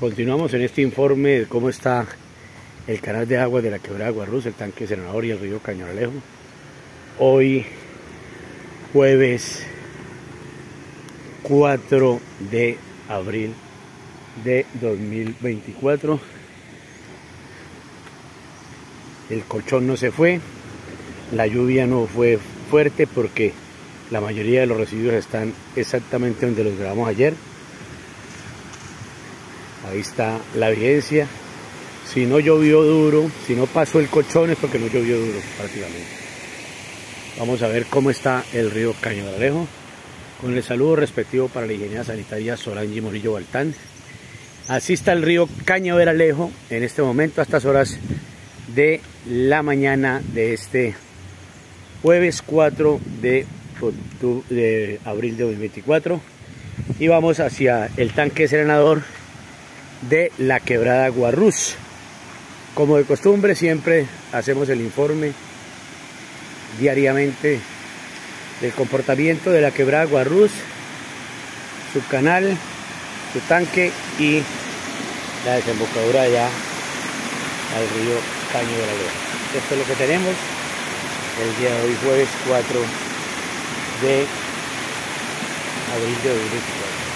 Continuamos en este informe de cómo está el canal de agua de la quebrada Guarruz, el tanque Senador y el río Cañonalejo. Hoy, jueves 4 de abril de 2024. El colchón no se fue, la lluvia no fue fuerte porque la mayoría de los residuos están exactamente donde los grabamos ayer. Ahí está la evidencia. Si no llovió duro, si no pasó el colchón es porque no llovió duro prácticamente. Vamos a ver cómo está el río Caño de Alejo. Con el saludo respectivo para la ingeniera sanitaria Solange Morillo Baltán. Así está el río Caño de Alejo en este momento, a estas horas de la mañana de este jueves 4 de, de abril de 2024. Y vamos hacia el tanque serenador de la quebrada Guarruz. Como de costumbre siempre hacemos el informe diariamente del comportamiento de la quebrada Guarruz, su canal, su tanque y la desembocadura allá al río Caño de la Lea. Esto es lo que tenemos el día de hoy, jueves 4 de abril de 2024.